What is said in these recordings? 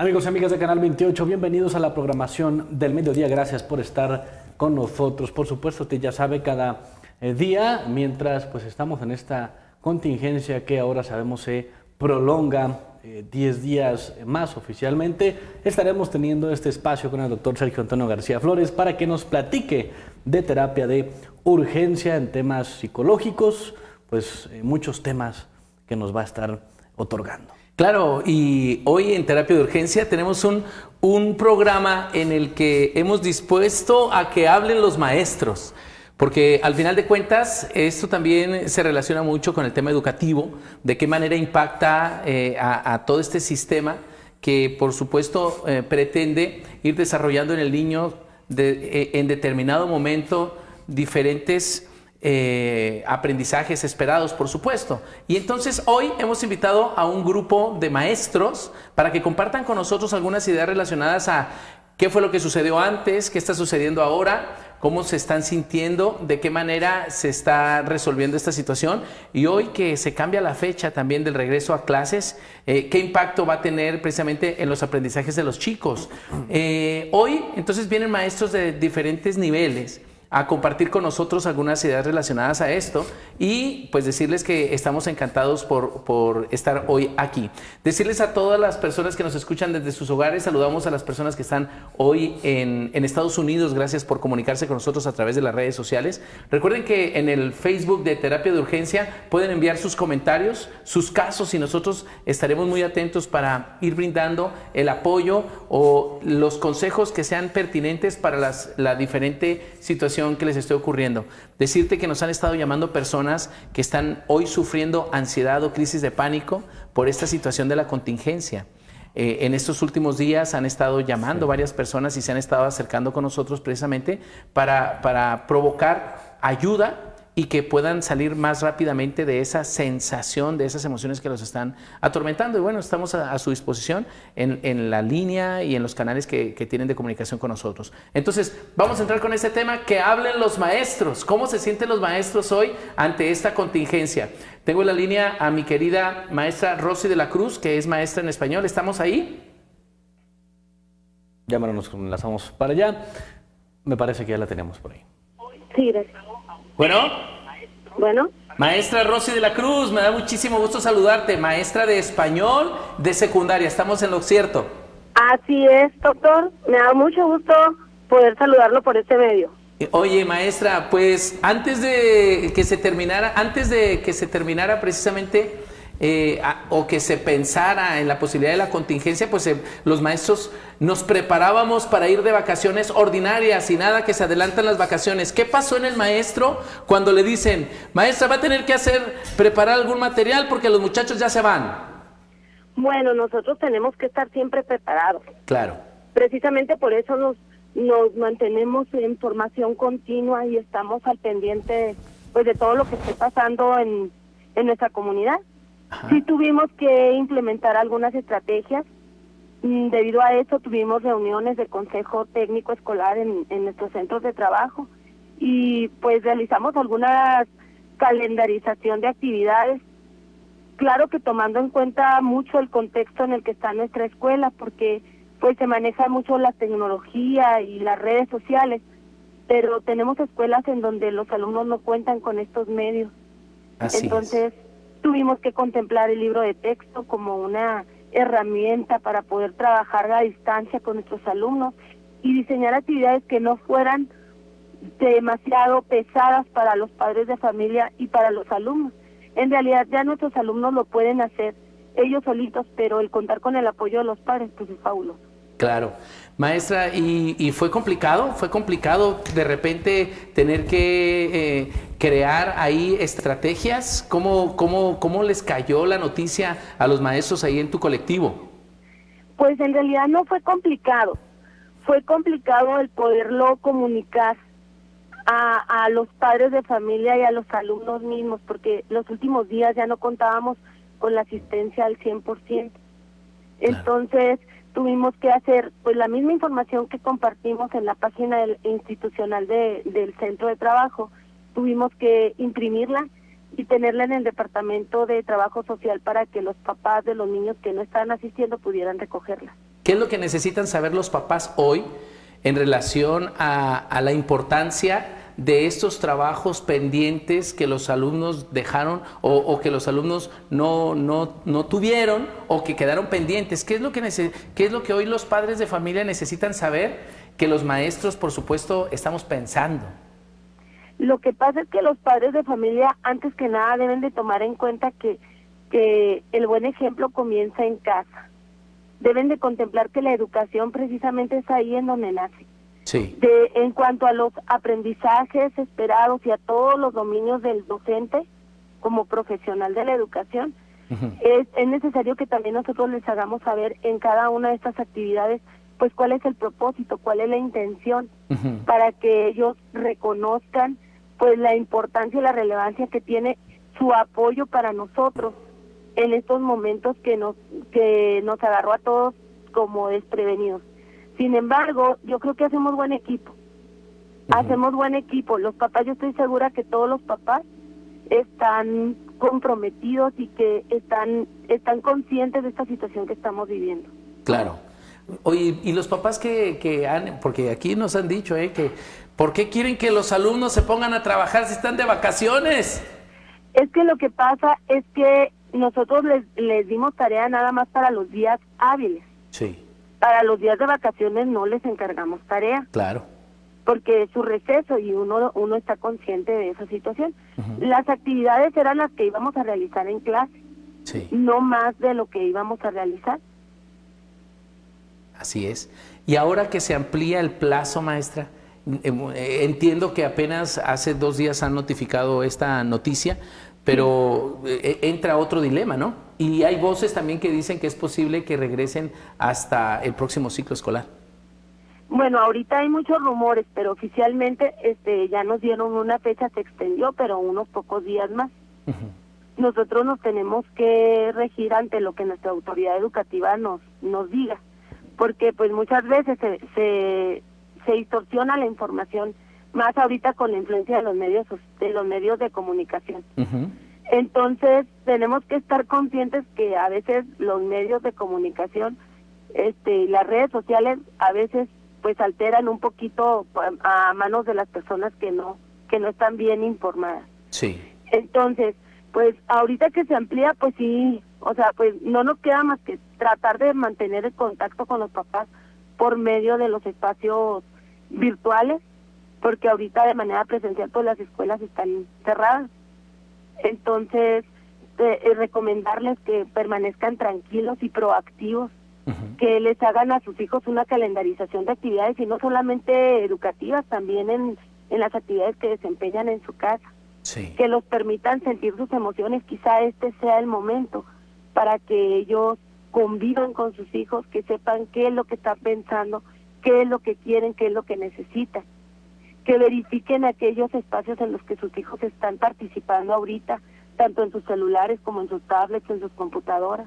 Amigos y amigas de Canal 28, bienvenidos a la programación del mediodía. Gracias por estar con nosotros. Por supuesto, usted ya sabe, cada eh, día, mientras pues estamos en esta contingencia que ahora sabemos se prolonga 10 eh, días más oficialmente, estaremos teniendo este espacio con el doctor Sergio Antonio García Flores para que nos platique de terapia de urgencia en temas psicológicos, pues eh, muchos temas que nos va a estar otorgando. Claro, y hoy en Terapia de Urgencia tenemos un, un programa en el que hemos dispuesto a que hablen los maestros. Porque al final de cuentas, esto también se relaciona mucho con el tema educativo, de qué manera impacta eh, a, todo este sistema que, por supuesto, eh, pretende ir desarrollando en el niño eh, en determinado momento diferentes eh, aprendizajes esperados, por supuesto. Y entonces hoy hemos invitado a un grupo de maestros para que compartan con nosotros algunas ideas relacionadas a qué fue lo que sucedió antes, qué está sucediendo ahora, cómo se están sintiendo, de qué manera se está resolviendo esta situación y hoy que se cambia la fecha también del regreso a clases, eh, qué impacto va a tener precisamente en los aprendizajes de los chicos. Eh, hoy entonces vienen maestros de diferentes niveles a compartir con nosotros algunas ideas relacionadas a esto y pues decirles que estamos encantados por, por, estar hoy aquí. Decirles a todas las personas que nos escuchan desde sus hogares, saludamos a las personas que están hoy en, en Estados Unidos, gracias por comunicarse con nosotros a través de las redes sociales. Recuerden que en el Facebook de Terapia de Urgencia pueden enviar sus comentarios, sus casos y nosotros estaremos muy atentos para ir brindando el apoyo o los consejos que sean pertinentes para las, la diferente situación que les esté ocurriendo. Decirte que nos han estado llamando personas que están hoy sufriendo ansiedad o crisis de pánico por esta situación de la contingencia. Eh, en estos últimos días han estado llamando varias personas y se han estado acercando con nosotros precisamente para, para provocar ayuda y que puedan salir más rápidamente de esa sensación, de esas emociones que los están atormentando. Y bueno, estamos a, su disposición en, la línea y en los canales que, tienen de comunicación con nosotros. Entonces, vamos a entrar con este tema, que hablen los maestros. ¿Cómo se sienten los maestros hoy ante esta contingencia? Tengo en la línea a mi querida maestra Rosy de la Cruz, que es maestra en español. ¿Estamos ahí? Ya nos enlazamos para allá. Me parece que ya la tenemos por ahí. Sí, gracias. Bueno. Bueno. Maestra Rosy de la Cruz, me da muchísimo gusto saludarte. Maestra de español de secundaria, estamos en lo cierto. Así es, doctor. Me da mucho gusto poder saludarlo por este medio. Oye, maestra, pues antes de que se terminara, antes de que se terminara precisamente eh, o que se pensara en la posibilidad de la contingencia, pues eh, los maestros nos preparábamos para ir de vacaciones ordinarias y nada que se adelantan las vacaciones. ¿Qué pasó en el maestro cuando le dicen, maestra, va a tener que hacer, preparar algún material porque los muchachos ya se van? Bueno, nosotros tenemos que estar siempre preparados. Claro. Precisamente por eso nos, nos mantenemos en formación continua y estamos al pendiente pues, de todo lo que esté pasando en, en nuestra comunidad. Sí tuvimos que implementar algunas estrategias. Mm, debido a eso tuvimos reuniones de consejo técnico escolar en, en nuestros centros de trabajo y pues realizamos alguna calendarización de actividades. Claro que tomando en cuenta mucho el contexto en el que está nuestra escuela, porque pues se maneja mucho la tecnología y las redes sociales, pero tenemos escuelas en donde los alumnos no cuentan con estos medios. Entonces, tuvimos que contemplar el libro de texto como una herramienta para poder trabajar a distancia con nuestros alumnos y diseñar actividades que no fueran demasiado pesadas para los padres de familia y para los alumnos. En realidad ya nuestros alumnos lo pueden hacer ellos solitos, pero el contar con el apoyo de los padres pues es fabuloso. Claro. Maestra, ¿y, fue complicado? ¿Fue complicado de repente tener que eh, crear ahí estrategias? ¿Cómo, cómo, ¿Cómo les cayó la noticia a los maestros ahí en tu colectivo? Pues en realidad no fue complicado. Fue complicado el poderlo comunicar a, a los padres de familia y a los alumnos mismos, porque los últimos días ya no contábamos con la asistencia al 100%. Entonces, tuvimos que hacer pues la misma información que compartimos en la página institucional de, del centro de trabajo, tuvimos que imprimirla y tenerla en el departamento de trabajo social para que los papás de los niños que no estaban asistiendo pudieran recogerla. ¿Qué es lo que necesitan saber los papás hoy en relación a, la importancia de estos trabajos pendientes que los alumnos dejaron o, que los alumnos no, no, no, tuvieron o que quedaron pendientes? ¿Qué es, lo que ¿Qué es lo que hoy los padres de familia necesitan saber que los maestros, por supuesto, estamos pensando? Lo que pasa es que los padres de familia, antes que nada, deben de tomar en cuenta que, que el buen ejemplo comienza en casa. Deben de contemplar que la educación precisamente es ahí en donde nace. Sí. De, en cuanto a los aprendizajes esperados y a todos los dominios del docente como profesional de la educación, es, es necesario que también nosotros les hagamos saber en cada una de estas actividades pues cuál es el propósito, cuál es la intención, para que ellos reconozcan pues la importancia y la relevancia que tiene su apoyo para nosotros en estos momentos que nos que nos agarró a todos como desprevenidos. Sin embargo, yo creo que hacemos buen equipo. Hacemos buen equipo. Los papás, yo estoy segura que todos los papás están comprometidos y que están están conscientes de esta situación que estamos viviendo. Claro. Oye, y los papás que, que han, porque aquí nos han dicho, ¿eh? que ¿Por qué quieren que los alumnos se pongan a trabajar si están de vacaciones? Es que lo que pasa es que nosotros les, les dimos tarea nada más para los días hábiles. Sí. Para los días de vacaciones no les encargamos tarea. Claro. Porque es su receso y uno, uno está consciente de esa situación. Las actividades eran las que íbamos a realizar en clase. Sí. No más de lo que íbamos a realizar. Así es. Y ahora que se amplía el plazo, maestra, eh, entiendo que apenas hace dos días han notificado esta noticia, pero eh, entra otro dilema, ¿no? Y hay voces también que dicen que es posible que regresen hasta el próximo ciclo escolar. Bueno, ahorita hay muchos rumores, pero oficialmente este, ya nos dieron una fecha, se extendió, pero unos pocos días más. Nosotros nos tenemos que regir ante lo que nuestra autoridad educativa nos, nos diga, porque pues muchas veces se, se se distorsiona la información más ahorita con la influencia de los medios de los medios de comunicación. Entonces, tenemos que estar conscientes que a veces los medios de comunicación este las redes sociales a veces pues alteran un poquito a manos de las personas que no que no están bien informadas. Sí. Entonces, pues ahorita que se amplía, pues sí, o sea, pues no nos queda más que tratar de mantener el contacto con los papás por medio de los espacios virtuales, porque ahorita de manera presencial pues las escuelas están cerradas. Entonces, eh, recomendarles que permanezcan tranquilos y proactivos, que les hagan a sus hijos una calendarización de actividades y no solamente educativas, también en, en las actividades que desempeñan en su casa. Que los permitan sentir sus emociones, quizá este sea el momento para que ellos convivan con sus hijos, que sepan qué es lo que están pensando qué es lo que quieren, qué es lo que necesitan, que verifiquen aquellos espacios en los que sus hijos están participando ahorita, tanto en sus celulares como en sus tablets, en sus computadoras,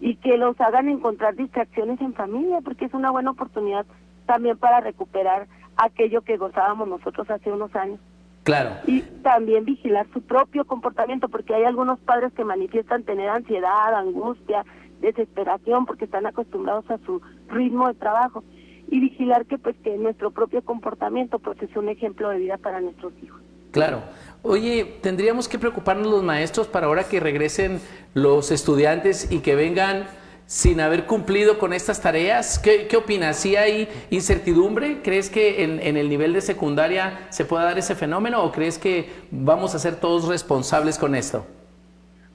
y que los hagan encontrar distracciones en familia, porque es una buena oportunidad también para recuperar aquello que gozábamos nosotros hace unos años. Claro. Y también vigilar su propio comportamiento, porque hay algunos padres que manifiestan tener ansiedad, angustia, desesperación, porque están acostumbrados a su ritmo de trabajo y vigilar que pues que nuestro propio comportamiento pues es un ejemplo de vida para nuestros hijos. Claro. Oye, tendríamos que preocuparnos los maestros para ahora que regresen los estudiantes y que vengan sin haber cumplido con estas tareas. ¿Qué, qué opinas? ¿Sí hay incertidumbre? ¿Crees que en, en, el nivel de secundaria se pueda dar ese fenómeno o crees que vamos a ser todos responsables con esto?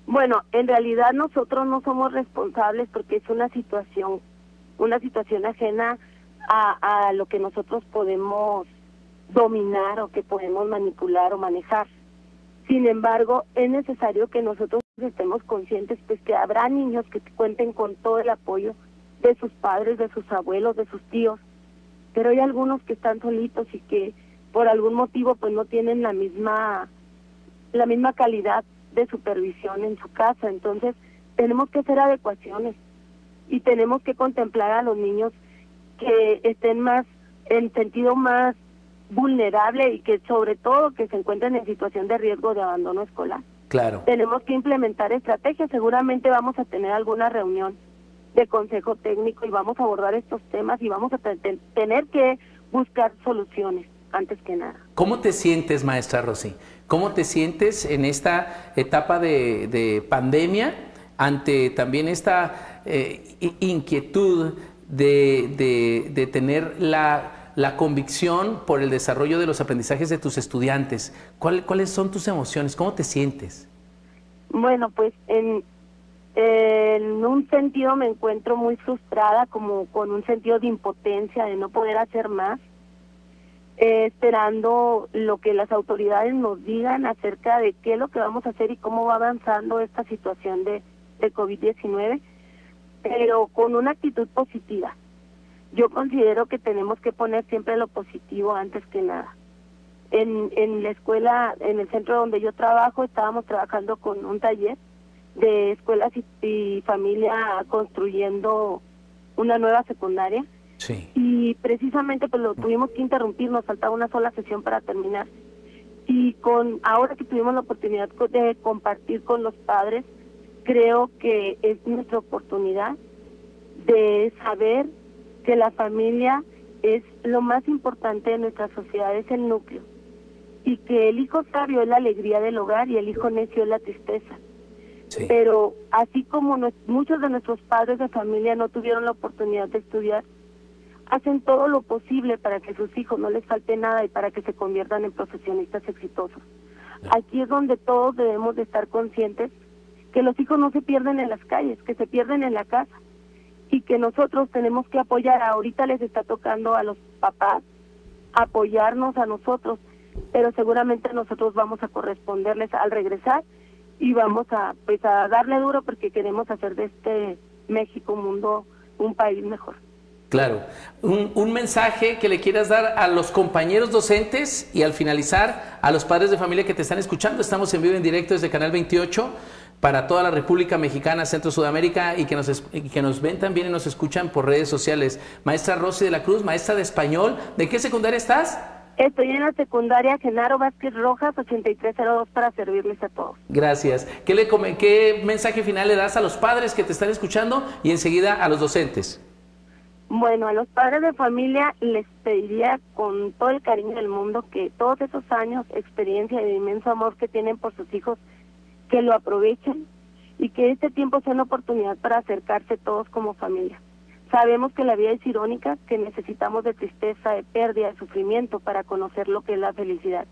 Bueno, en realidad nosotros no somos responsables porque es una situación, una situación ajena a, lo que nosotros podemos dominar o que podemos manipular o manejar. Sin embargo, es necesario que nosotros estemos conscientes pues que habrá niños que cuenten con todo el apoyo de sus padres, de sus abuelos, de sus tíos, pero hay algunos que están solitos y que por algún motivo pues no tienen la misma la misma calidad de supervisión en su casa, entonces tenemos que hacer adecuaciones y tenemos que contemplar a los niños que estén más, en sentido más vulnerable y que sobre todo que se encuentren en situación de riesgo de abandono escolar. Claro. Tenemos que implementar estrategias, seguramente vamos a tener alguna reunión de consejo técnico y vamos a abordar estos temas y vamos a tener que buscar soluciones antes que nada. ¿Cómo te sientes, maestra Rosy? ¿Cómo te sientes en esta etapa de, pandemia ante también esta eh, inquietud de, tener la, la, convicción por el desarrollo de los aprendizajes de tus estudiantes? ¿Cuáles son tus emociones? ¿Cómo te sientes? Bueno, pues en, en un sentido me encuentro muy frustrada, como con un sentido de impotencia, de no poder hacer más, eh, esperando lo que las autoridades nos digan acerca de qué es lo que vamos a hacer y cómo va avanzando esta situación de, de COVID-19, pero con una actitud positiva. Yo considero que tenemos que poner siempre lo positivo antes que nada. En, en la escuela, en el centro donde yo trabajo, estábamos trabajando con un taller de escuelas y, familia construyendo una nueva secundaria. Sí. Y precisamente pues lo tuvimos que interrumpir, nos faltaba una sola sesión para terminar. Y con ahora que tuvimos la oportunidad de compartir con los padres, creo que es nuestra oportunidad de saber que la familia es lo más importante de nuestra sociedad, es el núcleo. Y que el hijo sabio es la alegría del hogar y el hijo necio es la tristeza. Pero así como muchos de nuestros padres de familia no tuvieron la oportunidad de estudiar, hacen todo lo posible para que sus hijos no les falte nada y para que se conviertan en profesionistas exitosos. Aquí es donde todos debemos de estar conscientes que los hijos no se pierden en las calles, que se pierden en la casa y que nosotros tenemos que apoyar. Ahorita les está tocando a los papás apoyarnos a nosotros, pero seguramente nosotros vamos a corresponderles al regresar y vamos a pues a darle duro porque queremos hacer de este México mundo un país mejor. Claro. Un, un, mensaje que le quieras dar a los compañeros docentes y al finalizar a los padres de familia que te están escuchando. Estamos en vivo en directo desde Canal 28 para toda la República Mexicana, Centro Sudamérica y que nos, que nos ven también y nos escuchan por redes sociales. Maestra Rosy de la Cruz, maestra de español, ¿de qué secundaria estás? Estoy en la secundaria Genaro Vázquez Rojas 8302 para servirles a todos. Gracias. ¿Qué, le ¿Qué mensaje final le das a los padres que te están escuchando y enseguida a los docentes? Bueno, a los padres de familia les pediría con todo el cariño del mundo que todos esos años, experiencia y inmenso amor que tienen por sus hijos, que lo aprovechen y que este tiempo sea una oportunidad para acercarse todos como familia. Sabemos que la vida es irónica, que necesitamos de tristeza, de pérdida, de sufrimiento para conocer lo que es la felicidad.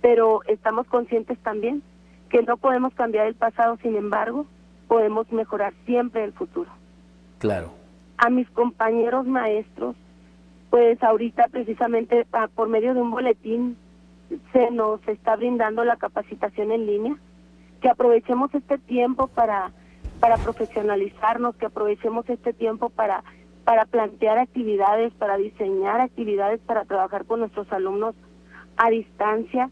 Pero estamos conscientes también que no podemos cambiar el pasado, sin embargo, podemos mejorar siempre el futuro. Claro. A mis compañeros maestros, pues ahorita precisamente ah, por medio de un boletín se nos está brindando la capacitación en línea, que aprovechemos este tiempo para para profesionalizarnos, que aprovechemos este tiempo para, para plantear actividades, para diseñar actividades, para trabajar con nuestros alumnos a distancia,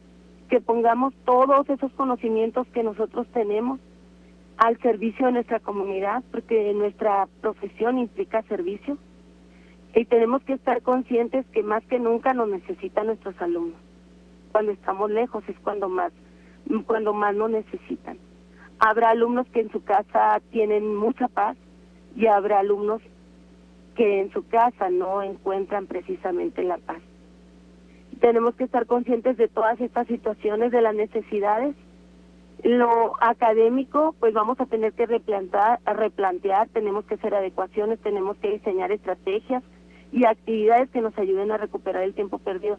que pongamos todos esos conocimientos que nosotros tenemos al servicio de nuestra comunidad, porque nuestra profesión implica servicio. Y tenemos que estar conscientes que más que nunca nos necesitan nuestros alumnos. Cuando estamos lejos es cuando más, cuando más nos necesitan. Habrá alumnos que en su casa tienen mucha paz y habrá alumnos que en su casa no encuentran precisamente la paz. Tenemos que estar conscientes de todas estas situaciones, de las necesidades. Lo académico, pues vamos a tener que replantear, replantear, tenemos que hacer adecuaciones, tenemos que diseñar estrategias y actividades que nos ayuden a recuperar el tiempo perdido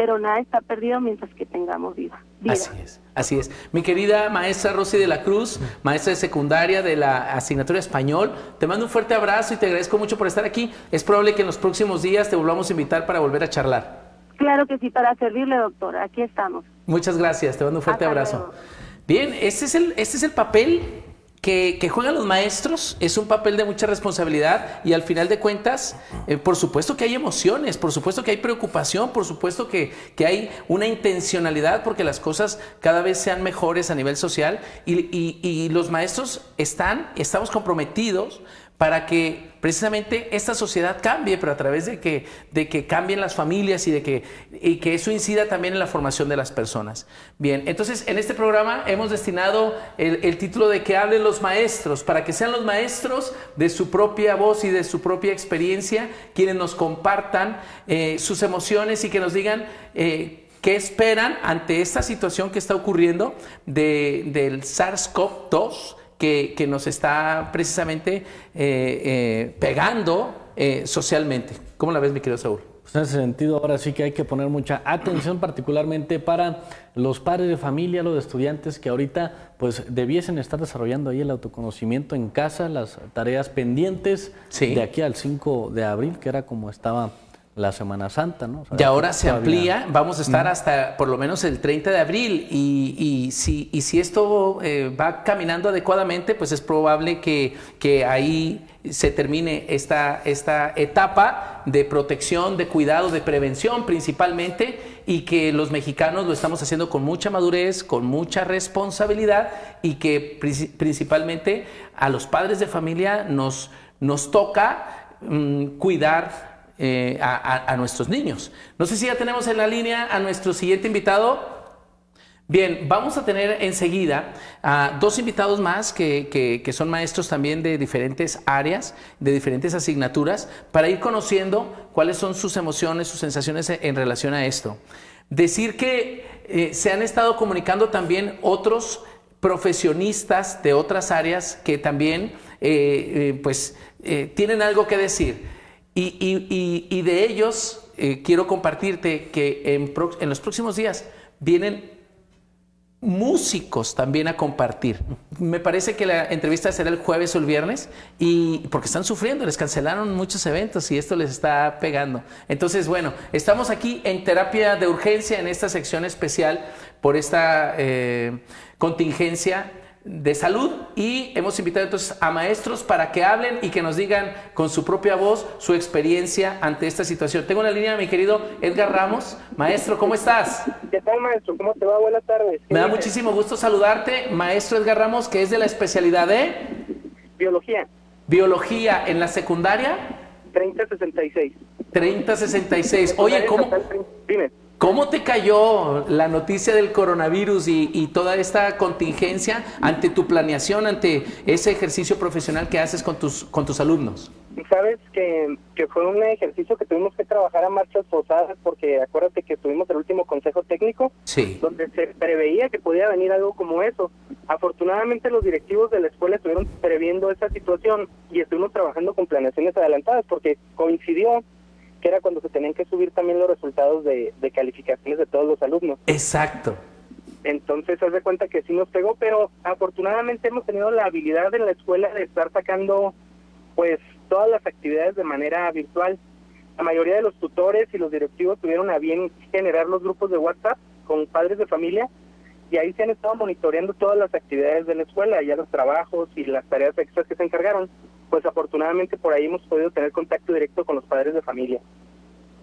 pero nada está perdido mientras que tengamos vida. Así es, así es. Mi querida maestra Rosy de la Cruz, maestra de secundaria de la asignatura español, te mando un fuerte abrazo y te agradezco mucho por estar aquí. Es probable que en los próximos días te volvamos a invitar para volver a charlar. Claro que sí, para servirle, doctora. Aquí estamos. Muchas gracias, te mando un fuerte abrazo. Bien, este es el, este es el papel que, juegan los maestros es un papel de mucha responsabilidad y al final de cuentas, eh, por supuesto que hay emociones, por supuesto que hay preocupación, por supuesto que, hay una intencionalidad porque las cosas cada vez sean mejores a nivel social y, y los maestros están, estamos comprometidos para que precisamente esta sociedad cambie, pero a través de que, de que cambien las familias y de que, y que eso incida también en la formación de las personas. Bien, entonces en este programa hemos destinado el, título de que hablen los maestros, para que sean los maestros de su propia voz y de su propia experiencia, quienes nos compartan eh, sus emociones y que nos digan... Eh, ¿Qué esperan ante esta situación que está ocurriendo del SARS-CoV-2 que, nos está precisamente eh, eh, pegando eh, socialmente? ¿Cómo la ves, mi querido Saúl? Pues en ese sentido, ahora sí que hay que poner mucha atención, particularmente para los padres de familia, los estudiantes que ahorita pues debiesen estar desarrollando ahí el autoconocimiento en casa, las tareas pendientes de aquí al 5 de abril, que era como estaba la Semana Santa, ¿no? y ahora se amplía, vamos a estar hasta por lo menos el 30 de abril y, si, y si esto eh, va caminando adecuadamente, pues es probable que, que ahí se termine esta, esta etapa de protección, de cuidado, de prevención principalmente y que los mexicanos lo estamos haciendo con mucha madurez, con mucha responsabilidad y que principalmente a los padres de familia nos, nos toca mm, cuidar eh, a, nuestros niños. No sé si ya tenemos en la línea a nuestro siguiente invitado. Bien, vamos a tener enseguida a dos invitados más que, son maestros también de diferentes áreas, de diferentes asignaturas, para ir conociendo cuáles son sus emociones, sus sensaciones en relación a esto. Decir que eh, se han estado comunicando también otros profesionistas de otras áreas que también eh, pues, tienen algo que decir. Y, de ellos eh, quiero compartirte que en, en, los próximos días vienen músicos también a compartir. Me parece que la entrevista será el jueves o el viernes y porque están sufriendo, les cancelaron muchos eventos y esto les está pegando. Entonces, bueno, estamos aquí en terapia de urgencia en esta sección especial por esta eh, contingencia de salud y hemos invitado entonces a maestros para que hablen y que nos digan con su propia voz su experiencia ante esta situación. Tengo una línea mi querido Edgar Ramos. Maestro, ¿cómo estás? ¿Qué tal, maestro? ¿Cómo te va? Buenas tardes. Me da muchísimo gusto saludarte, maestro Edgar Ramos, que es de la especialidad de... Biología. Biología en la secundaria. 3066. 3066. Oye, ¿cómo? ¿Cómo te cayó la noticia del coronavirus y, toda esta contingencia ante tu planeación, ante ese ejercicio profesional que haces con tus, con tus alumnos? Sabes que, fue un ejercicio que tuvimos que trabajar a marchas forzadas porque acuérdate que tuvimos el último consejo técnico donde se preveía que podía venir algo como eso. Afortunadamente los directivos de la escuela estuvieron previendo esa situación y estuvimos trabajando con planeaciones adelantadas porque coincidió que era cuando se tenían que subir también los resultados de, calificaciones de todos los alumnos. Exacto. Entonces, haz de cuenta que sí nos pegó, pero afortunadamente hemos tenido la habilidad en la escuela de estar sacando, pues, todas las actividades de manera virtual. La mayoría de los tutores y los directivos tuvieron a bien generar los grupos de WhatsApp con padres de familia y ahí se han estado monitoreando todas las actividades de la escuela, ya los trabajos y las tareas extras que se encargaron pues afortunadamente por ahí hemos podido tener contacto directo con los padres de familia.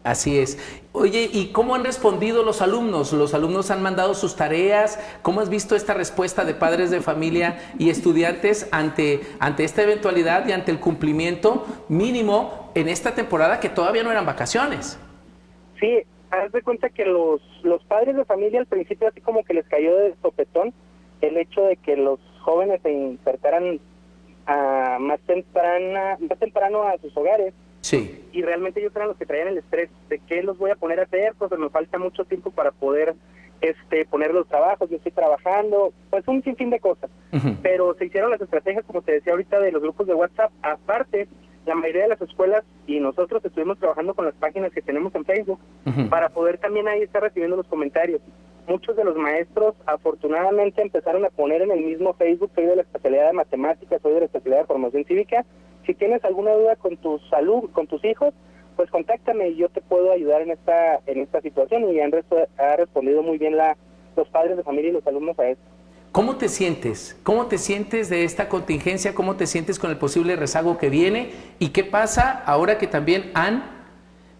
Así es. Oye, ¿y cómo han respondido los alumnos? ¿Los alumnos han mandado sus tareas? ¿Cómo has visto esta respuesta de padres de familia y estudiantes ante, ante esta eventualidad y ante el cumplimiento mínimo en esta temporada que todavía no eran vacaciones? Sí, haz de cuenta que los, los padres de familia al principio así como que les cayó de sopetón el hecho de que los jóvenes se insertaran a más temprana, más temprano a sus hogares. Sí. Y realmente ellos eran los que traían el estrés de qué los voy a poner a hacer, pues me falta mucho tiempo para poder este poner los trabajos, yo estoy trabajando, pues un sinfín de cosas. Pero se hicieron las estrategias, como te decía ahorita, de los grupos de WhatsApp. Aparte, la mayoría de las escuelas y nosotros estuvimos trabajando con las páginas que tenemos en Facebook para poder también ahí estar recibiendo los comentarios muchos de los maestros afortunadamente empezaron a poner en el mismo Facebook, soy de la especialidad de matemáticas, soy de la especialidad de formación cívica. Si tienes alguna duda con tus salud, con tus hijos, pues contáctame y yo te puedo ayudar en esta en esta situación y han ha respondido muy bien la, los padres de familia y los alumnos a esto. ¿Cómo te sientes? ¿Cómo te sientes de esta contingencia? ¿Cómo te sientes con el posible rezago que viene? ¿Y qué pasa ahora que también han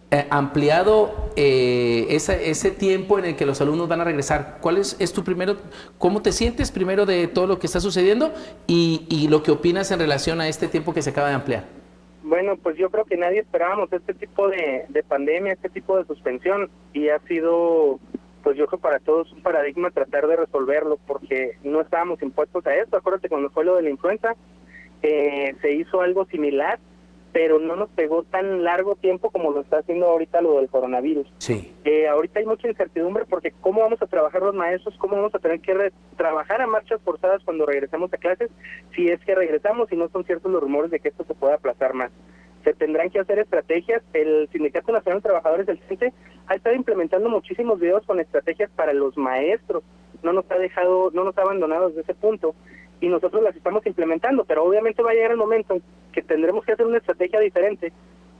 eh, ampliado eh, ese tiempo en el que los alumnos van a regresar. ¿Cuál es, es, tu primero, cómo te sientes primero de todo lo que está sucediendo y, y lo que opinas en relación a este tiempo que se acaba de ampliar? Bueno, pues yo creo que nadie esperábamos este tipo de, de pandemia, este tipo de suspensión y ha sido, pues yo creo para todos un paradigma tratar de resolverlo porque no estábamos impuestos a esto. Acuérdate cuando fue lo de la influenza, eh, se hizo algo similar pero no nos pegó tan largo tiempo como lo está haciendo ahorita lo del coronavirus. Sí. Eh, ahorita hay mucha incertidumbre porque cómo vamos a trabajar los maestros, cómo vamos a tener que trabajar a marchas forzadas cuando regresemos a clases, si es que regresamos y no son ciertos los rumores de que esto se pueda aplazar más. Se tendrán que hacer estrategias. El Sindicato Nacional de Trabajadores del CINTE ha estado implementando muchísimos videos con estrategias para los maestros. No nos ha dejado, no nos ha abandonado desde ese punto y nosotros las estamos implementando, pero obviamente va a llegar el momento que tendremos que hacer una estrategia diferente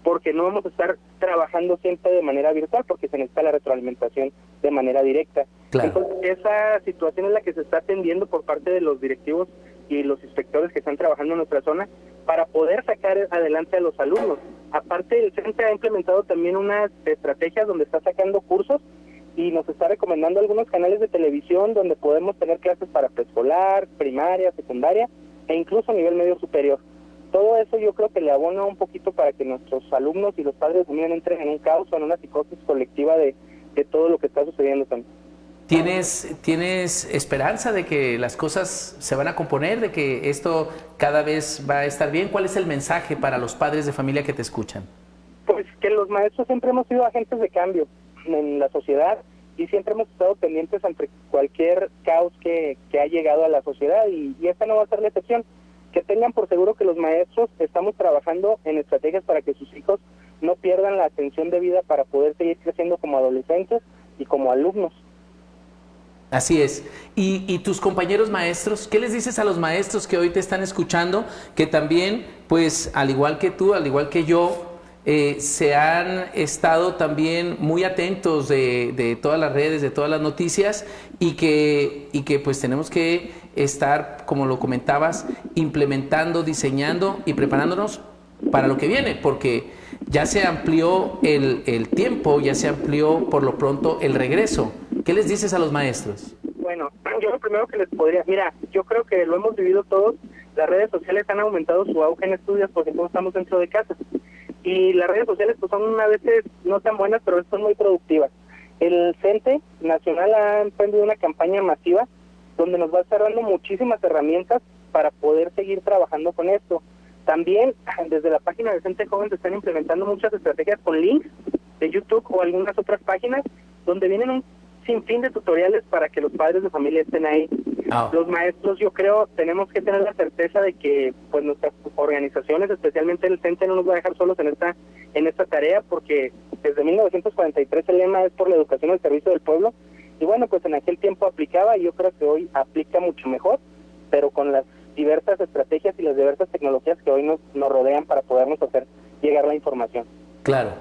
porque no vamos a estar trabajando siempre de manera virtual porque se necesita la retroalimentación de manera directa. Entonces, esa situación es la que se está atendiendo por parte de los directivos y los inspectores que están trabajando en nuestra zona para poder sacar adelante a los alumnos. Aparte, el CENTE ha implementado también unas estrategias donde está sacando cursos y nos está recomendando algunos canales de televisión donde podemos tener clases para preescolar, primaria, secundaria e incluso a nivel medio superior. Todo eso yo creo que le abona un poquito para que nuestros alumnos y los padres también entren en un caos o en una psicosis colectiva de, de todo lo que está sucediendo también. ¿Tienes, ¿Tienes esperanza de que las cosas se van a componer, de que esto cada vez va a estar bien? ¿Cuál es el mensaje para los padres de familia que te escuchan? Pues que los maestros siempre hemos sido agentes de cambio en la sociedad y siempre hemos estado pendientes ante cualquier caos que, que ha llegado a la sociedad y, esta no va a ser la excepción. Que tengan por seguro que los maestros estamos trabajando en estrategias para que sus hijos no pierdan la atención de vida para poder seguir creciendo como adolescentes y como alumnos. Así es. ¿Y, ¿Y, tus compañeros maestros? ¿Qué les dices a los maestros que hoy te están escuchando? Que también, pues, al igual que tú, al igual que yo, eh, se han estado también muy atentos de, todas las redes, de todas las noticias y que, y que pues tenemos que estar, como lo comentabas, implementando, diseñando y preparándonos para lo que viene, porque ya se amplió el, el tiempo, ya se amplió por lo pronto el regreso. ¿Qué les dices a los maestros? Bueno, yo lo primero que les podría, mira, yo creo que lo hemos vivido todos, las redes sociales han aumentado su auge en estudios porque todos estamos dentro de casa y las redes sociales pues son a veces no tan buenas, pero son muy productivas. El CENTE Nacional ha emprendido una campaña masiva donde nos va a estar dando muchísimas herramientas para poder seguir trabajando con esto. También desde la página de CENTE Joven se están implementando muchas estrategias con links de YouTube o algunas otras páginas donde vienen un sin fin de tutoriales para que los padres de familia estén ahí. Ah. Los maestros, yo creo, tenemos que tener la certeza de que pues nuestras organizaciones, especialmente el CENTE, no nos va a dejar solos en esta en esta tarea porque desde 1943 el lema es por la educación al servicio del pueblo y bueno, pues en aquel tiempo aplicaba y yo creo que hoy aplica mucho mejor, pero con las diversas estrategias y las diversas tecnologías que hoy nos, nos rodean para podernos hacer llegar la información. Claro.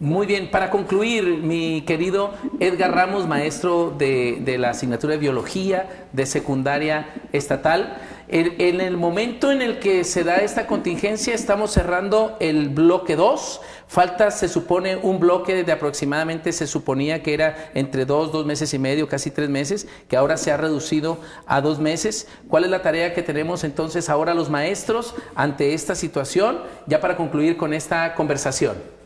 Muy bien, para concluir, mi querido Edgar Ramos, maestro de, la asignatura de biología de secundaria estatal, en, el momento en el que se da esta contingencia estamos cerrando el bloque 2, falta se supone un bloque de aproximadamente, se suponía que era entre dos, dos meses y medio, casi tres meses, que ahora se ha reducido a dos meses. ¿Cuál es la tarea que tenemos entonces ahora los maestros ante esta situación? Ya para concluir con esta conversación.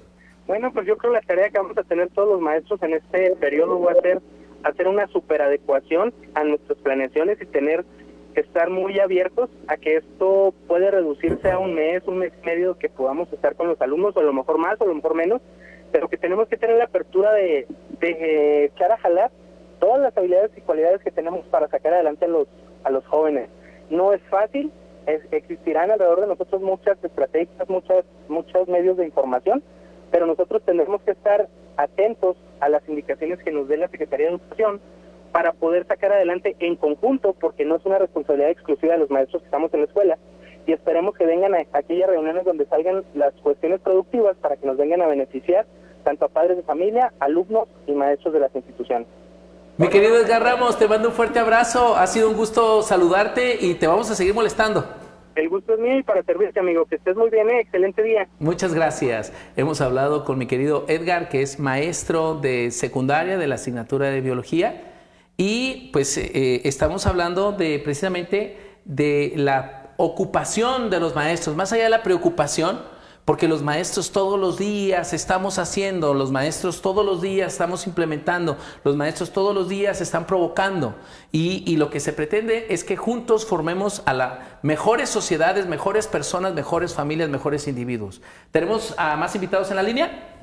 Bueno, pues yo creo que la tarea que vamos a tener todos los maestros en este periodo va a ser hacer una superadecuación a nuestras planeaciones y tener que estar muy abiertos a que esto puede reducirse a un mes, un mes y medio que podamos estar con los alumnos, o a lo mejor más, o a lo mejor menos, pero que tenemos que tener la apertura de, de echar a jalar todas las habilidades y cualidades que tenemos para sacar adelante a los, a los jóvenes. No es fácil, existirán alrededor de nosotros muchas estrategias, muchas, muchos medios de información, pero nosotros tendremos que estar atentos a las indicaciones que nos dé la Secretaría de Educación para poder sacar adelante en conjunto, porque no es una responsabilidad exclusiva de los maestros que estamos en la escuela, y esperemos que vengan a aquellas reuniones donde salgan las cuestiones productivas para que nos vengan a beneficiar tanto a padres de familia, alumnos y maestros de las instituciones. Mi querido Edgar Ramos, te mando un fuerte abrazo, ha sido un gusto saludarte y te vamos a seguir molestando. El gusto es mío y para servirte, amigo. Que estés muy bien, ¿eh? excelente día. Muchas gracias. Hemos hablado con mi querido Edgar, que es maestro de secundaria de la asignatura de biología. Y pues eh, estamos hablando de precisamente de la ocupación de los maestros, más allá de la preocupación, porque los maestros todos los días estamos haciendo, los maestros todos los días estamos implementando, los maestros todos los días están provocando. Y, lo que se pretende es que juntos formemos a las mejores sociedades, mejores personas, mejores familias, mejores individuos. ¿Tenemos a más invitados en la línea?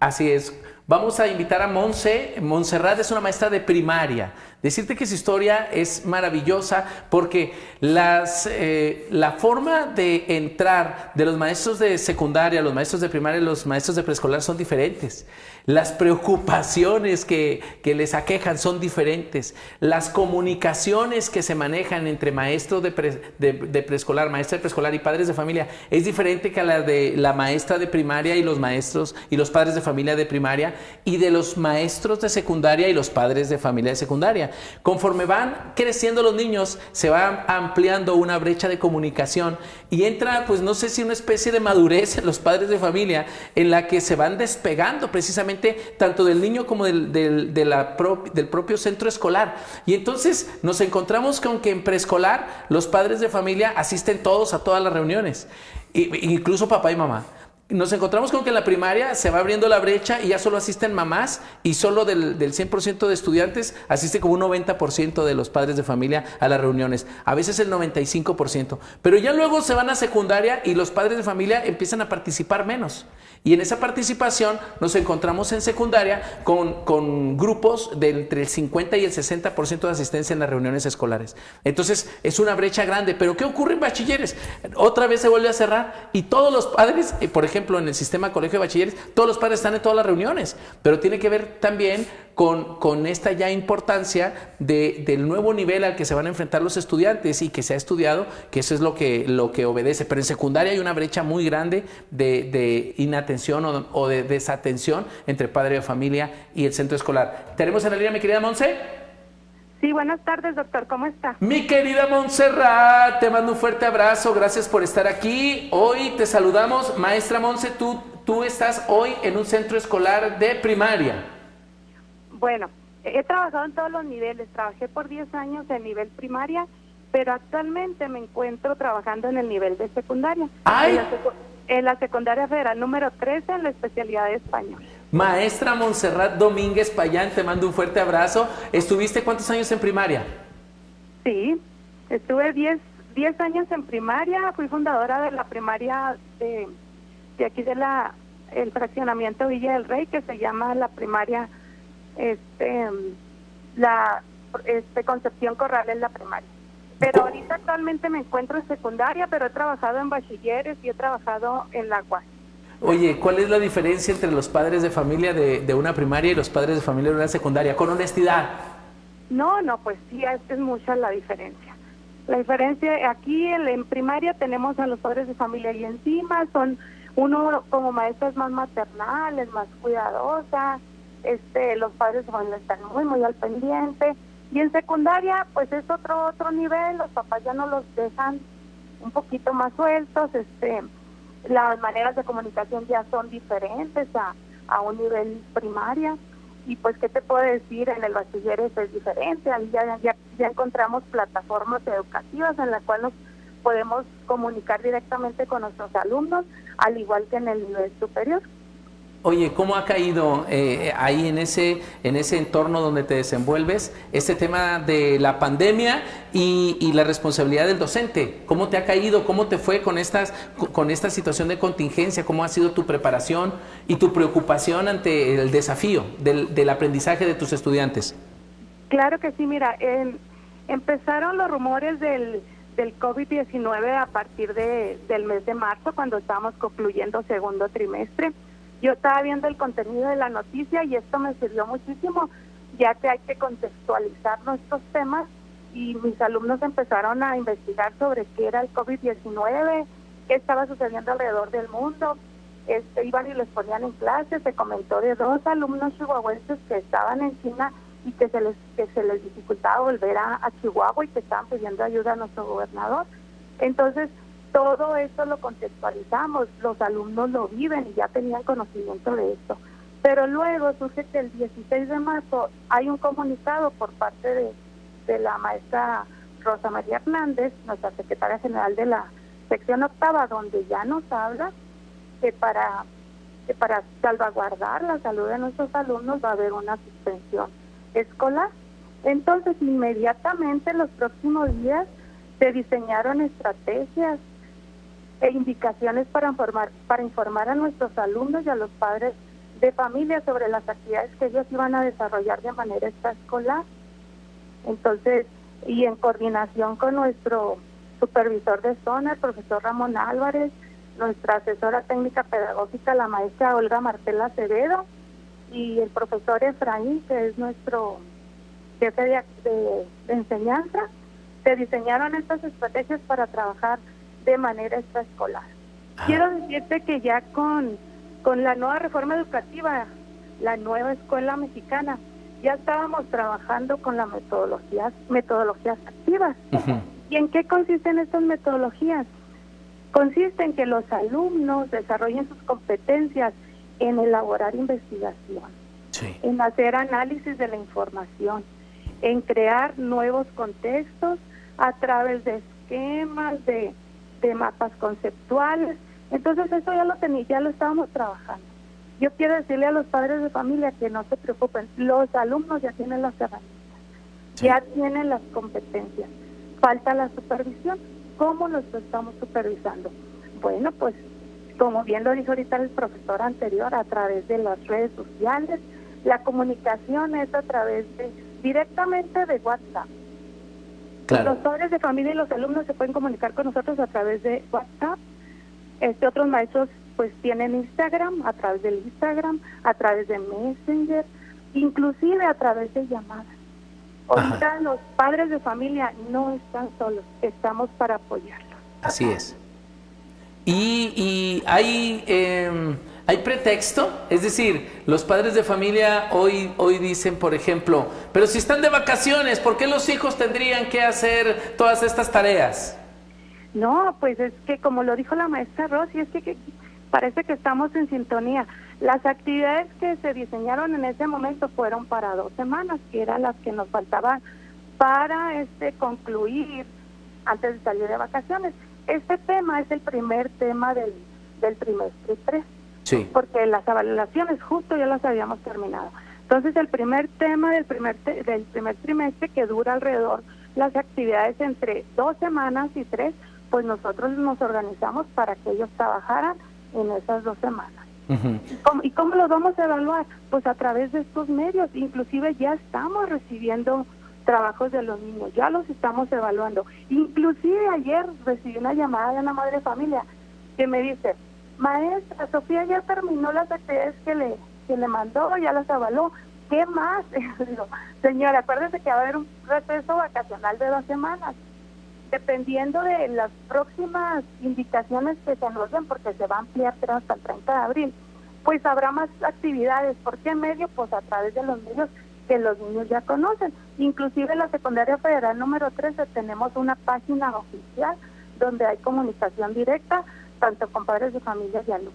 Así es. Vamos a invitar a Monse. Montserrat es una maestra de primaria. Decirte que su historia es maravillosa porque las, eh, la forma de entrar de los maestros de secundaria, los maestros de primaria los maestros de preescolar son diferentes. Las preocupaciones que, les aquejan son diferentes. Las comunicaciones que se manejan entre maestros de, preescolar, maestra de preescolar y padres de familia es diferente que la de la maestra de primaria y los maestros y los padres de familia de primaria y de los maestros de secundaria y los padres de familia de secundaria. Conforme van creciendo los niños, se va ampliando una brecha de comunicación y entra, pues no sé si una especie de madurez en los padres de familia en la que se van despegando precisamente tanto del niño como del, del propio centro escolar. Y entonces nos encontramos con que en preescolar los padres de familia asisten todos a todas las reuniones, incluso papá y mamá nos encontramos con que en la primaria se va abriendo la brecha y ya solo asisten mamás y solo del, del 100% de estudiantes asiste como un 90% de los padres de familia a las reuniones, a veces el 95%. Pero ya luego se van a secundaria y los padres de familia empiezan a participar menos. Y en esa participación nos encontramos en secundaria con, con grupos de entre el 50 y el 60% de asistencia en las reuniones escolares. Entonces es una brecha grande. Pero ¿qué ocurre en bachilleres? Otra vez se vuelve a cerrar y todos los padres, eh, por ejemplo, en el sistema colegio de bachilleres, todos los padres están en todas las reuniones. Pero tiene que ver también con, con esta ya importancia de, del nuevo nivel al que se van a enfrentar los estudiantes y que se ha estudiado que eso es lo que, lo que obedece. Pero en secundaria hay una brecha muy grande de, de inatención o, de desatención entre padre de familia y el centro escolar. ¿Tenemos en la línea mi querida Monse? Sí, buenas tardes, doctor. ¿Cómo está? Mi querida Montserrat, te mando un fuerte abrazo. Gracias por estar aquí. Hoy te saludamos. Maestra Monse, tú, tú estás hoy en un centro escolar de primaria. Bueno, he trabajado en todos los niveles. Trabajé por 10 años en nivel primaria, pero actualmente me encuentro trabajando en el nivel de secundaria. ¡Ay! en la secundaria federal número 13 en la especialidad de español. Maestra Montserrat Domínguez Payán, te mando un fuerte abrazo. ¿Estuviste cuántos años en primaria? Sí, estuve 10 diez, años en primaria, fui fundadora de la primaria de, aquí de la el fraccionamiento Villa del Rey que se llama la primaria este la este Concepción Corral en la primaria. Pero ahorita actualmente me encuentro en secundaria, pero he trabajado en bachilleres y he trabajado en la UAS. Oye, ¿cuál es la diferencia entre los padres de familia de, una primaria y los padres de familia de una secundaria? Con honestidad. No, no, pues sí, es, es mucha la diferencia. La diferencia, aquí en, primaria tenemos a los padres de familia y encima son, uno como maestra es más maternal, es más cuidadosa, este, los padres de familia están muy, muy al pendiente y en secundaria, pues es otro otro nivel, los papás ya no los dejan un poquito más sueltos, este las maneras de comunicación ya son diferentes a, a un nivel primaria. Y pues qué te puedo decir en el bachiller es diferente. Ahí ya, ya, ya encontramos plataformas educativas en las cuales podemos comunicar directamente con nuestros alumnos al igual que en el nivel superior Oye, ¿cómo ha caído eh, ahí en ese, en ese entorno donde te desenvuelves este tema de la pandemia y, la responsabilidad del docente? ¿Cómo te ha caído? ¿Cómo te fue con, estas, con esta situación de contingencia? ¿Cómo ha sido tu preparación y tu preocupación ante el desafío del, aprendizaje de tus estudiantes? Claro que sí, mira, empezaron los rumores del, del COVID-19 a partir de, del mes de marzo, cuando estábamos concluyendo segundo trimestre yo estaba viendo el contenido de la noticia y esto me sirvió muchísimo, ya que hay que contextualizar nuestros temas y mis alumnos empezaron a investigar sobre qué era el COVID-19, qué estaba sucediendo alrededor del mundo. Este, iban y les ponían en clase, se comentó de dos alumnos chihuahuenses que estaban en China y que se les que se les dificultaba volver a, a Chihuahua y que estaban pidiendo ayuda a nuestro gobernador. Entonces, todo esto lo contextualizamos, los alumnos lo viven y ya tenían conocimiento de esto. Pero luego surge que el 16 de marzo hay un comunicado por parte de, de la maestra Rosa María Hernández, nuestra secretaria general de la sección octava, donde ya nos habla que para, que para salvaguardar la salud de nuestros alumnos va a haber una suspensión escolar. Entonces, inmediatamente en los próximos días se diseñaron estrategias e indicaciones para informar, para informar a nuestros alumnos y a los padres de familia sobre las actividades que ellos iban a desarrollar de manera extraescolar. Entonces, y en coordinación con nuestro supervisor de zona, el profesor Ramón Álvarez, nuestra asesora técnica pedagógica, la maestra Olga Martela Acevedo, y el profesor Efraín, que es nuestro jefe de, enseñanza, se diseñaron estas estrategias para trabajar de manera extraescolar. Quiero decirte que ya con, con la nueva reforma educativa, la nueva escuela mexicana, ya estábamos trabajando con las metodologías, metodologías activas. ¿Y en qué consisten estas metodologías? Consiste en que los alumnos desarrollen sus competencias en elaborar investigación, en hacer análisis de la información, en crear nuevos contextos a través de esquemas, de, de mapas conceptuales. Entonces eso ya lo tenía, ya lo estábamos trabajando. Yo quiero decirle a los padres de familia que no se preocupen, los alumnos ya tienen las herramientas, ya tienen las competencias, falta la supervisión. ¿Cómo los estamos supervisando? Bueno, pues como bien lo dijo ahorita el profesor anterior, a través de las redes sociales, la comunicación es a través de directamente de WhatsApp. Los padres de familia y los alumnos se pueden comunicar con nosotros a través de WhatsApp. Este otros maestros pues tienen Instagram, a través del Instagram, a través de Messenger, inclusive a través de llamadas. Ahorita los padres de familia no están solos, estamos para apoyarlos. Así es. Y, y hay, eh, hay pretexto, es decir, los padres de familia hoy, hoy dicen, por ejemplo, pero si están de vacaciones, ¿por qué los hijos tendrían que hacer todas estas tareas? No, pues es que como lo dijo la maestra Rosy, es que parece que estamos en sintonía. Las actividades que se diseñaron en ese momento fueron para dos semanas, que eran las que nos faltaban para este concluir antes de salir de vacaciones. Este tema es el primer tema del, del trimestre 3, sí. porque las evaluaciones justo ya las habíamos terminado. Entonces el primer tema del primer, del primer trimestre que dura alrededor las actividades entre dos semanas y tres, pues nosotros nos organizamos para que ellos trabajaran en esas dos semanas. ¿Y, cómo, lo vamos a evaluar? Pues a través de estos medios, inclusive ya estamos recibiendo trabajos de los niños, ya los estamos evaluando. Inclusive ayer recibí una llamada de una madre de familia que me dice, maestra, Sofía ya terminó las actividades que le, que le mandó, ya las evaluó, ¿qué más? señora, acuérdese que va a haber un receso vacacional de dos semanas dependiendo de las próximas indicaciones que se den, porque se va a ampliar hasta el 30 de abril, pues habrá más actividades. ¿Por qué medio? Pues a través de los medios que los niños ya conocen. Inclusive en la secundaria federal número 13 tenemos una página oficial donde hay comunicación directa tanto con padres de familias y alumnos.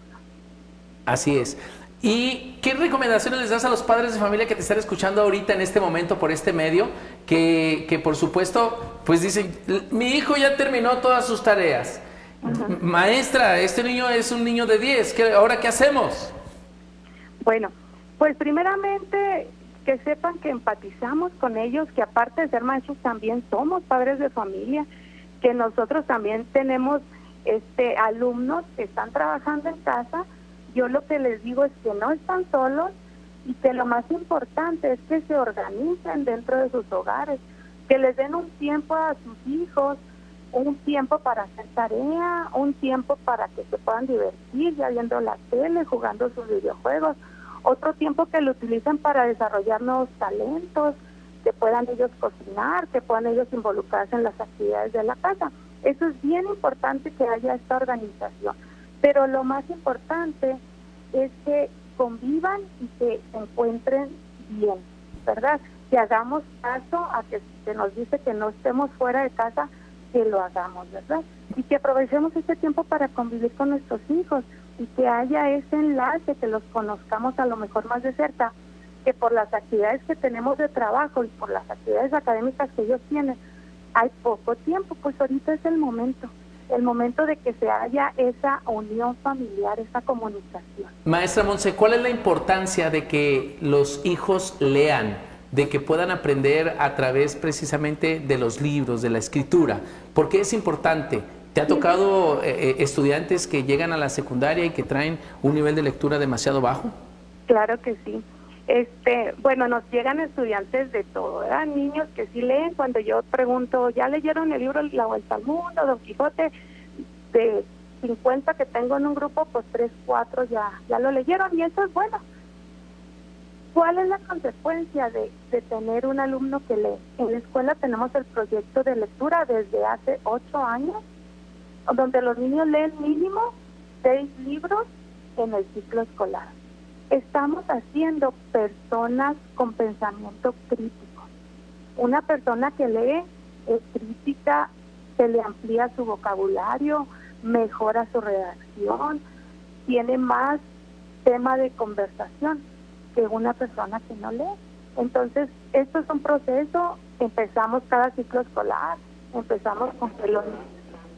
Así es. ¿Y qué recomendaciones les das a los padres de familia que te están escuchando ahorita en este momento por este medio? Que, que por supuesto, pues dicen, mi hijo ya terminó todas sus tareas. Maestra, este niño es un niño de 10, ¿qué, ¿ahora qué hacemos? Bueno, pues primeramente que sepan que empatizamos con ellos, que aparte de ser maestros también somos padres de familia, que nosotros también tenemos este alumnos que están trabajando en casa yo lo que les digo es que no están solos y que lo más importante es que se organicen dentro de sus hogares, que les den un tiempo a sus hijos, un tiempo para hacer tarea, un tiempo para que se puedan divertir ya viendo la tele, jugando sus videojuegos, otro tiempo que lo utilicen para desarrollar nuevos talentos, que puedan ellos cocinar, que puedan ellos involucrarse en las actividades de la casa. Eso es bien importante que haya esta organización. Pero lo más importante es que convivan y que se encuentren bien, ¿verdad? que hagamos caso a que se nos dice que no estemos fuera de casa, que lo hagamos, ¿verdad? Y que aprovechemos este tiempo para convivir con nuestros hijos y que haya ese enlace, que los conozcamos a lo mejor más de cerca, que por las actividades que tenemos de trabajo y por las actividades académicas que ellos tienen, hay poco tiempo, pues ahorita es el momento el momento de que se haya esa unión familiar, esa comunicación. Maestra Monse, ¿cuál es la importancia de que los hijos lean? de que puedan aprender a través precisamente de los libros, de la escritura. ¿Por qué es importante? ¿Te ha tocado eh, eh, estudiantes que llegan a la secundaria y que traen un nivel de lectura demasiado bajo? Claro que sí. Este, bueno, nos llegan estudiantes de todo, ¿verdad? Niños que sí leen. Cuando yo pregunto, ¿ya leyeron el libro La Vuelta al Mundo, Don Quijote? De 50 que tengo en un grupo, pues 3, 4 ya, ya lo leyeron y eso es bueno ¿Cuál es la consecuencia de, tener un alumno que lee? En la escuela tenemos el proyecto de lectura desde hace ocho años, donde los niños leen mínimo seis libros en el ciclo escolar. Estamos haciendo personas con pensamiento crítico. Una persona que lee es crítica, se le amplía su vocabulario, mejora su redacción, tiene más tema de conversación que una persona que no lee. Entonces, esto es un proceso, empezamos cada ciclo escolar, empezamos con los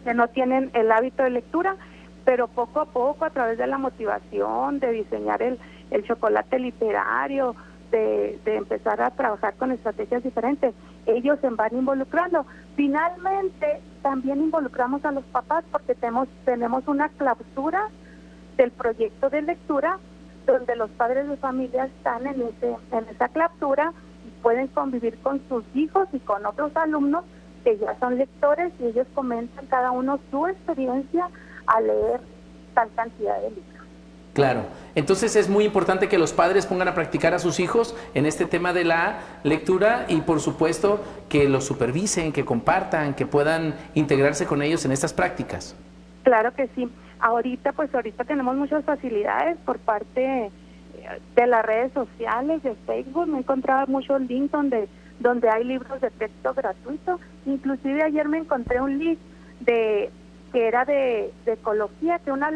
que no tienen el hábito de lectura, pero poco a poco, a través de la motivación, de diseñar el, el chocolate literario, de, empezar a trabajar con estrategias diferentes, ellos se van involucrando. Finalmente, también involucramos a los papás porque tenemos, tenemos una clausura del proyecto de lectura donde los padres de familia están en, ese, en esa clausura y pueden convivir con sus hijos y con otros alumnos que ya son lectores y ellos comentan cada uno su experiencia al leer tal cantidad de libros. Claro, entonces es muy importante que los padres pongan a practicar a sus hijos en este tema de la lectura y por supuesto que los supervisen, que compartan, que puedan integrarse con ellos en estas prácticas. Claro que sí. Ahorita, pues ahorita tenemos muchas facilidades por parte eh, de las redes sociales, de Facebook. Me he encontrado muchos links donde, donde hay libros de texto gratuito. Inclusive ayer me encontré un link de que era de, ecología, que una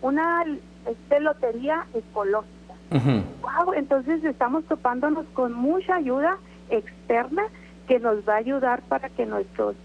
una este, lotería ecológica. Wow, entonces estamos topándonos con mucha ayuda externa que nos va a ayudar para que nuestros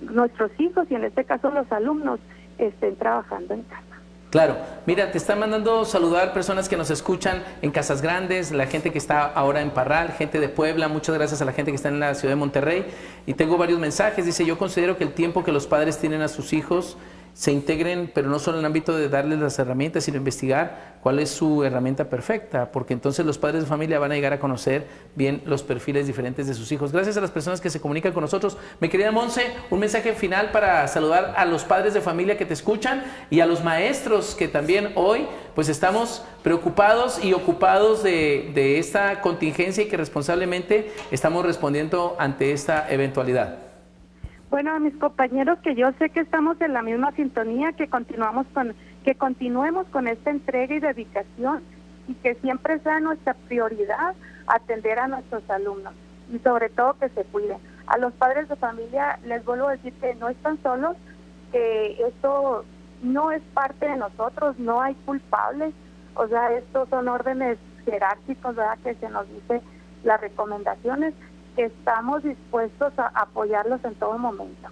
nuestros hijos y en este caso los alumnos estén trabajando en casa. Claro, mira, te están mandando saludar personas que nos escuchan en Casas Grandes, la gente que está ahora en Parral, gente de Puebla, muchas gracias a la gente que está en la ciudad de Monterrey. Y tengo varios mensajes, dice, yo considero que el tiempo que los padres tienen a sus hijos se integren, pero no solo en el ámbito de darles las herramientas, sino investigar cuál es su herramienta perfecta, porque entonces los padres de familia van a llegar a conocer bien los perfiles diferentes de sus hijos. Gracias a las personas que se comunican con nosotros. Mi querida Monse, un mensaje final para saludar a los padres de familia que te escuchan y a los maestros que también hoy pues estamos preocupados y ocupados de, de esta contingencia y que responsablemente estamos respondiendo ante esta eventualidad. Bueno, a mis compañeros que yo sé que estamos en la misma sintonía, que continuamos con, que continuemos con esta entrega y dedicación y que siempre sea nuestra prioridad atender a nuestros alumnos y sobre todo que se cuiden. A los padres de familia les vuelvo a decir que no están solos, que esto no es parte de nosotros, no hay culpables, o sea, estos son órdenes jerárquicos, ¿verdad? Que se nos dice las recomendaciones estamos dispuestos a apoyarlos en todo momento.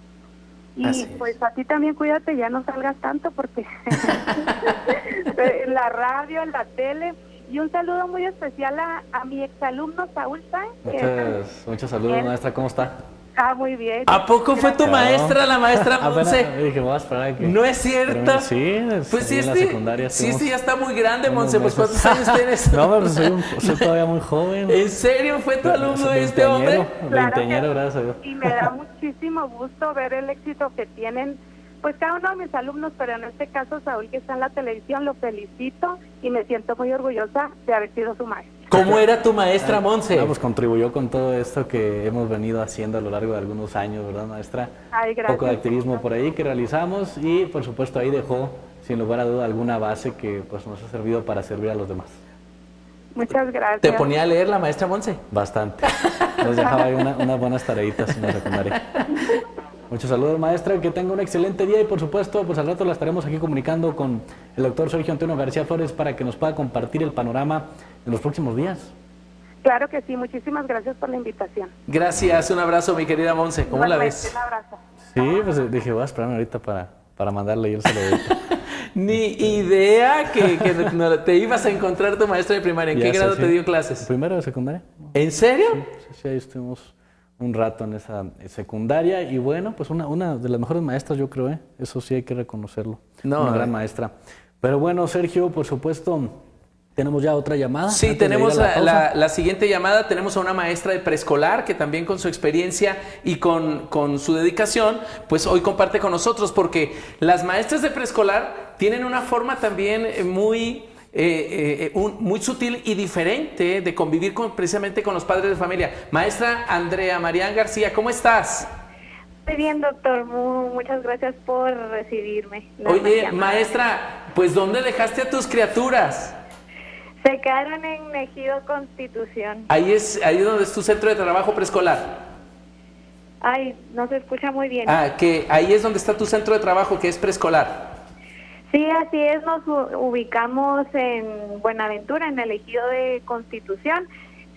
Y pues a ti también cuídate, ya no salgas tanto porque la radio, en la tele. Y un saludo muy especial a, a mi exalumno Saúl Sáenz. Muchas, muchos saludos, maestra, ¿cómo está? Ah, muy bien. ¿A poco fue tu maestra, la maestra Monse? dije, voy a esperar que... No es cierto. sí, pues sí, este, sí, sí, ya está muy grande, Monse. Pues ¿cuántos años tienes? no, pero soy, soy, todavía muy joven. ¿En serio fue tu alumno este hombre? Veinteañero, gracias a Dios. Y me da muchísimo gusto ver el éxito que tienen pues cada uno de mis alumnos, pero en este caso Saúl que está en la televisión, lo felicito y me siento muy orgullosa de haber sido su maestro. ¿Cómo era tu maestra Monse? pues contribuyó con todo esto que hemos venido haciendo a lo largo de algunos años, ¿verdad maestra? Ay, gracias. Un poco de activismo por ahí que realizamos y por supuesto ahí dejó sin lugar a duda alguna base que pues nos ha servido para servir a los demás. Muchas gracias. ¿Te ponía a leer la maestra Monse? Bastante. Nos dejaba ahí unas buenas tareitas en la secundaria. Muchos saludos, maestra. Que tenga un excelente día y, por supuesto, pues al rato la estaremos aquí comunicando con el doctor Sergio Antonio García Flores para que nos pueda compartir el panorama en los próximos días. Claro que sí. Muchísimas gracias por la invitación. Gracias. Un abrazo, mi querida Monse. ¿Cómo la ves? Un abrazo. Sí, pues dije, voy a esperarme ahorita para, para mandarle yo el saludito. Ni idea que, te ibas a encontrar tu maestra de primaria. ¿En qué grado te dio clases? Primero de secundaria. ¿En serio? Sí, sí, ahí estuvimos un rato en esa secundaria y bueno, pues una, una de las mejores maestras yo creo, ¿eh? eso sí hay que reconocerlo. No, una gran maestra. Pero bueno, Sergio, por supuesto, tenemos ya otra llamada. Sí, tenemos la, siguiente llamada. Tenemos a una maestra de preescolar que también con su experiencia y con, con, su dedicación, pues hoy comparte con nosotros, porque las maestras de preescolar tienen una forma también muy eh, eh, muy sutil y diferente de convivir con, precisamente con los padres de familia. Maestra Andrea Marián García, ¿cómo estás? Muy bien, doctor. muchas gracias por recibirme. Oye, maestra, pues ¿dónde dejaste a tus criaturas? Se quedaron en Ejido Constitución. Ahí es ahí donde es tu centro de trabajo preescolar. Ay, no se escucha muy bien. Ah, que ahí es donde está tu centro de trabajo, que es preescolar. Sí, así es, nos ubicamos en Buenaventura, en el ejido de Constitución.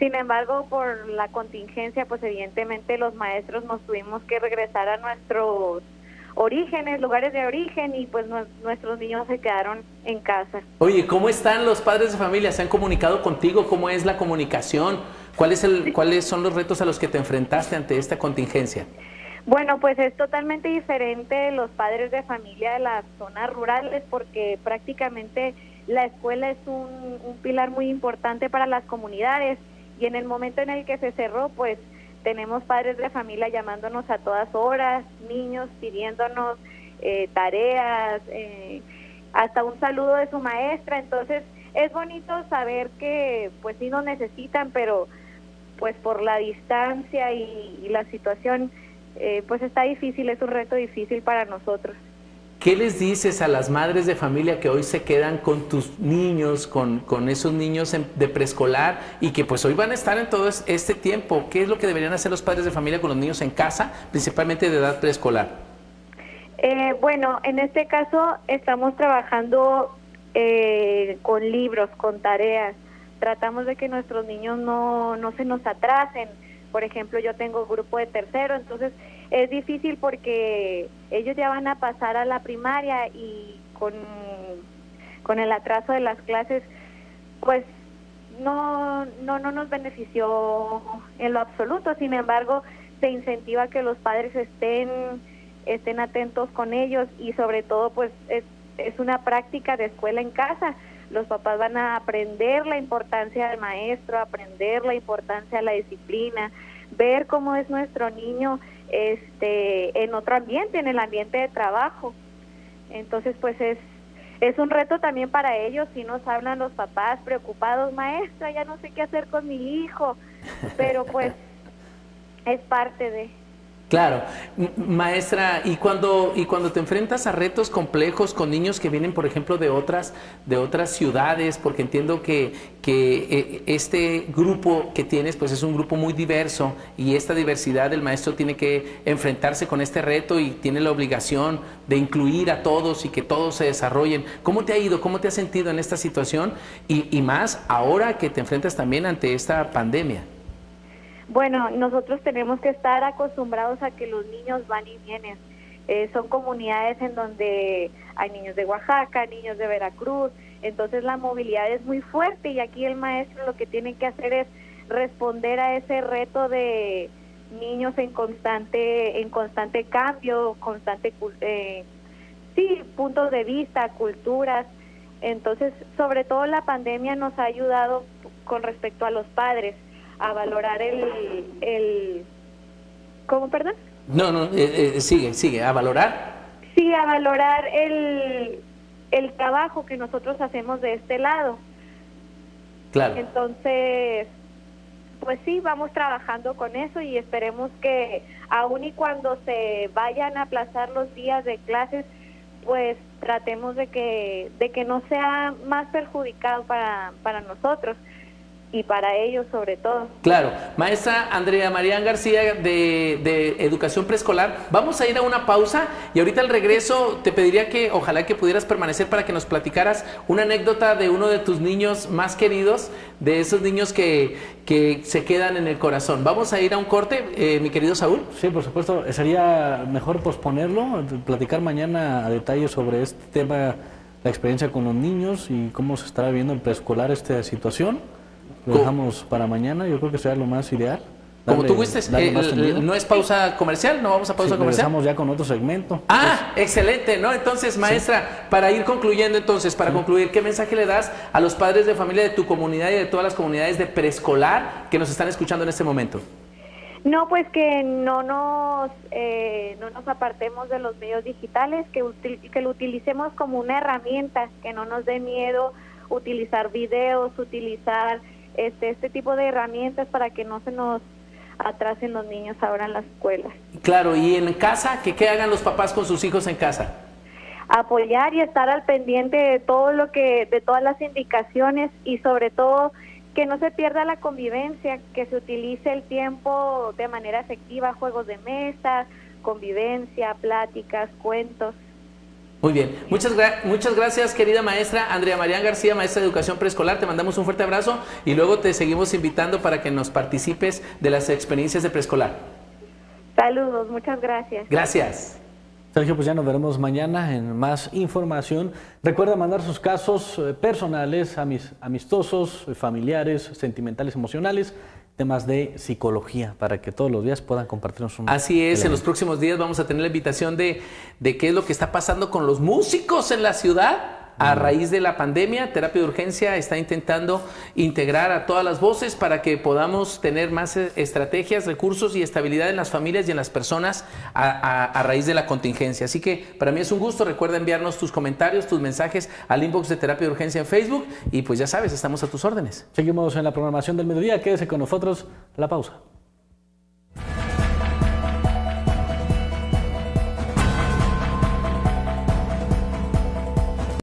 Sin embargo, por la contingencia, pues evidentemente los maestros nos tuvimos que regresar a nuestros orígenes, lugares de origen y pues nuestros niños se quedaron en casa. Oye, ¿cómo están los padres de familia? ¿Se han comunicado contigo? ¿Cómo es la comunicación? ¿Cuál es el, ¿Cuáles son los retos a los que te enfrentaste ante esta contingencia? Bueno, pues es totalmente diferente los padres de familia de las zonas rurales porque prácticamente la escuela es un, pilar muy importante para las comunidades y en el momento en el que se cerró, pues tenemos padres de familia llamándonos a todas horas, niños pidiéndonos eh, tareas, eh, hasta un saludo de su maestra. Entonces es bonito saber que pues sí nos necesitan, pero pues por la distancia y la situación eh, pues está difícil, es un reto difícil para nosotros. ¿Qué les dices a las madres de familia que hoy se quedan con tus niños, con, con esos niños de preescolar y que pues hoy van a estar en todo este tiempo? ¿Qué es lo que deberían hacer los padres de familia con los niños en casa, principalmente de edad preescolar? Eh, bueno, en este caso estamos trabajando eh, con libros, con tareas. Tratamos de que nuestros niños no, no se nos atrasen por ejemplo, yo tengo grupo de tercero, entonces es difícil porque ellos ya van a pasar a la primaria y con, con el atraso de las clases, pues no, no, no nos benefició en lo absoluto. Sin embargo, se incentiva que los padres estén, estén atentos con ellos y sobre todo, pues es, es una práctica de escuela en casa los papás van a aprender la importancia del maestro, aprender la importancia de la disciplina, ver cómo es nuestro niño este en otro ambiente, en el ambiente de trabajo. Entonces, pues es es un reto también para ellos si nos hablan los papás preocupados, maestra, ya no sé qué hacer con mi hijo, pero pues es parte de Claro, maestra, y cuando y cuando te enfrentas a retos complejos con niños que vienen, por ejemplo, de otras de otras ciudades, porque entiendo que, que eh, este grupo que tienes, pues es un grupo muy diverso y esta diversidad el maestro tiene que enfrentarse con este reto y tiene la obligación de incluir a todos y que todos se desarrollen. ¿Cómo te ha ido? ¿Cómo te has sentido en esta situación? Y, y más ahora que te enfrentas también ante esta pandemia. Bueno, nosotros tenemos que estar acostumbrados a que los niños van y vienen. Eh, son comunidades en donde hay niños de Oaxaca, niños de Veracruz, entonces la movilidad es muy fuerte y aquí el maestro lo que tiene que hacer es responder a ese reto de niños en constante en constante cambio, constante eh, sí, puntos de vista, culturas. Entonces, sobre todo la pandemia nos ha ayudado con respecto a los padres a valorar el, el ¿cómo, perdón? No, no, eh, eh, sigue, sigue, a valorar. Sí, a valorar el, el trabajo que nosotros hacemos de este lado. Claro. Entonces, pues sí, vamos trabajando con eso y esperemos que aun y cuando se vayan a aplazar los días de clases, pues tratemos de que, de que no sea más perjudicado para, para nosotros y para ellos sobre todo. Claro. Maestra Andrea María García de, de, Educación Preescolar, vamos a ir a una pausa y ahorita al regreso te pediría que ojalá que pudieras permanecer para que nos platicaras una anécdota de uno de tus niños más queridos, de esos niños que, que se quedan en el corazón. Vamos a ir a un corte, eh, mi querido Saúl. Sí, por supuesto. Sería mejor posponerlo, platicar mañana a detalle sobre este tema, la experiencia con los niños y cómo se estará viendo en preescolar esta situación. Lo dejamos para mañana, yo creo que será lo más ideal. Como tú gustes, no es pausa comercial, no vamos a pausa comercial. Empezamos ya con otro segmento. Ah, excelente, ¿no? Entonces, maestra, para ir concluyendo entonces, para concluir, ¿qué mensaje le das a los padres de familia de tu comunidad y de todas las comunidades de preescolar que nos están escuchando en este momento? No, pues que no nos, eh, no nos apartemos de los medios digitales, que, que lo utilicemos como una herramienta, que no nos dé miedo utilizar videos, utilizar este, este tipo de herramientas para que no se nos atrasen los niños ahora en la escuela. Claro, y en casa, ¿qué, ¿qué hagan los papás con sus hijos en casa? Apoyar y estar al pendiente de todo lo que, de todas las indicaciones y sobre todo que no se pierda la convivencia, que se utilice el tiempo de manera efectiva, juegos de mesa, convivencia, pláticas, cuentos. Muy bien. Muchas, muchas gracias, querida maestra Andrea María García, maestra de educación preescolar. Te mandamos un fuerte abrazo y luego te seguimos invitando para que nos participes de las experiencias de preescolar. Saludos, muchas gracias. Gracias. Sergio, pues ya nos veremos mañana en más información. Recuerda mandar sus casos eh, personales, amistosos, familiares, sentimentales, emocionales temas de psicología para que todos los días puedan compartirnos un Así es, en los próximos días vamos a tener la invitación de, de qué es lo que está pasando con los músicos en la ciudad a raíz de la pandemia, Terapia de Urgencia está intentando integrar a todas las voces para que podamos tener más eh, estrategias, recursos y estabilidad en las familias y en las personas a, raíz de la contingencia. Así que para mí es un gusto. Recuerda enviarnos tus comentarios, tus mensajes al inbox de Terapia de Urgencia en Facebook y pues ya sabes, estamos a tus órdenes. Seguimos en la programación del mediodía. Quédese con nosotros. La pausa.